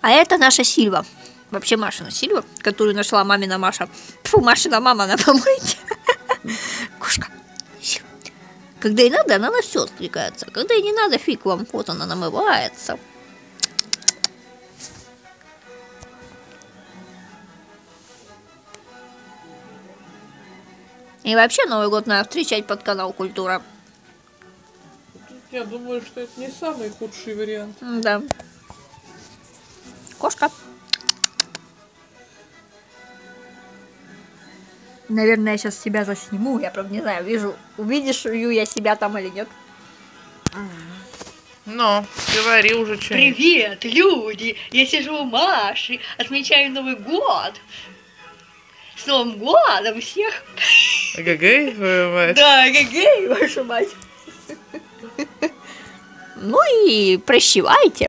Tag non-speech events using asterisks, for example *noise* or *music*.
А это наша Сильва. Вообще Машина Сильва, которую нашла мамина Маша. Фу, Машина мама на помойке. *laughs* Кошка. Сильва. Когда ей надо, она на все откликается. Когда ей не надо, фиг вам. Вот она намывается. И вообще Новый год надо встречать под канал Культура. Я думаю, что это не самый худший вариант. Да. Кошка. Наверное, я сейчас себя засниму. Я правда не знаю, вижу, увидишь Ю я себя там или нет. Но, говори уже что-нибудь. Привет, люди! Я сижу у Маши, отмечаю Новый год. С Новым годом всех! Гагай, твою мать. Да, гей, вашу мать! Ну и прощевайте.